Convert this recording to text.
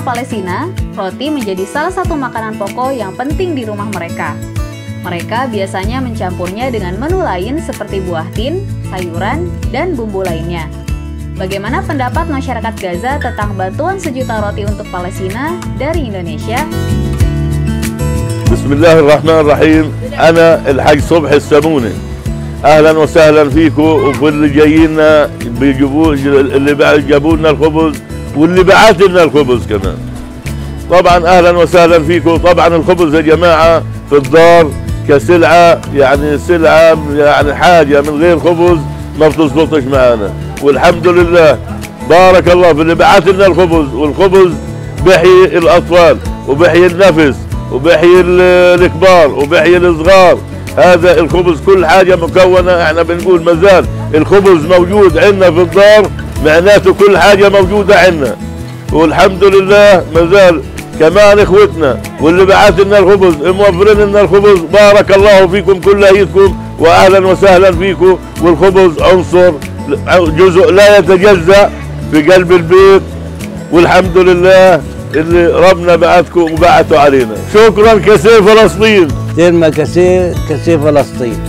orang Palestina, roti menjadi salah satu makanan pokok yang penting di rumah mereka. Mereka biasanya mencampurnya dengan menu lain seperti buah tin, sayuran, dan bumbu lainnya. Bagaimana pendapat masyarakat Gaza tentang bantuan sejuta roti untuk Palestina dari Indonesia? بسم الله الرحمن الرحيم انا الحاج صبحي السموني اهلا وسهلا فيكم وفي اللي جايين بيجيبوا اللي بقى جابوا لنا الخبز واللي بعت لنا الخبز كمان. طبعا أهلا وسهلا فيكم. طبعا الخبز يا جماعة في الدار كسلعة يعني سلعة يعني حاجة من غير خبز ما بتزبطش معانا. والحمد لله بارك الله في اللي بعت لنا الخبز. والخبز بحيي الأطفال وبحيي النفس وبحيي ال- الكبار وبحيي الصغار. هذا الخبز كل حاجة مكونة. إحنا بنقول مازال الخبز موجود عندنا في الدار. معناته كل حاجة موجودة عندنا. والحمد لله مازال كمان إخوتنا واللي بعث لنا الخبز موفرين لنا الخبز. بارك الله فيكم كليتكم واهلا وسهلا فيكم. والخبز عنصر جزء لا يتجزأ في قلب البيت. والحمد لله اللي ربنا بعثكم وبعثوا علينا. شكرا كسيف فلسطين. ترمى كسي كسي فلسطين.